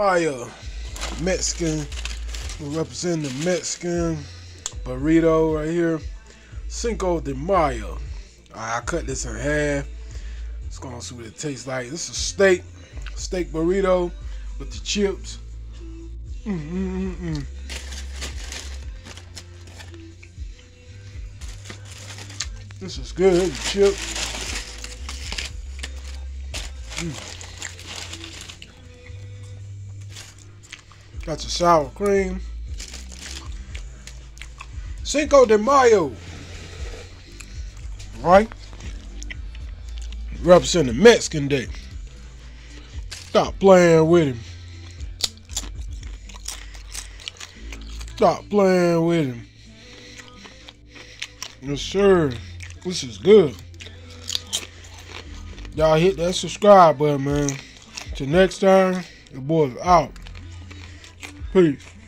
Mayo, Mexican. We represent the Mexican burrito right here. Cinco de Mayo. I cut this in half. It's gonna see what it tastes like. This is steak, steak burrito with the chips. Mm-mm-mm. This is good. Chip. Mm. Got your sour cream. Cinco de Mayo. Right? Representing Mexican Day. Stop playing with him. Stop playing with him. Yes, sir. This is good. Y'all hit that subscribe button, man. Till next time, your boy's out. Peace.